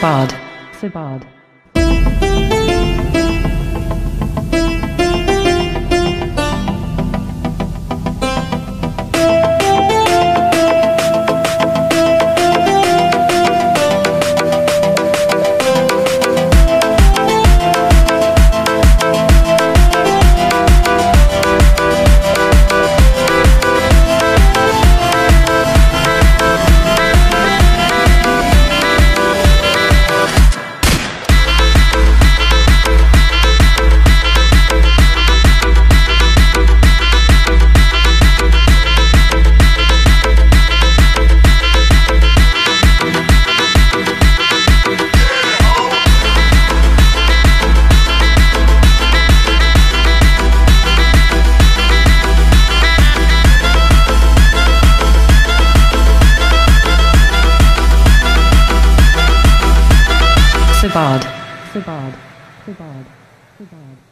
bad so bad Fubard. Fubard. Fubard. Fubard. Fubard.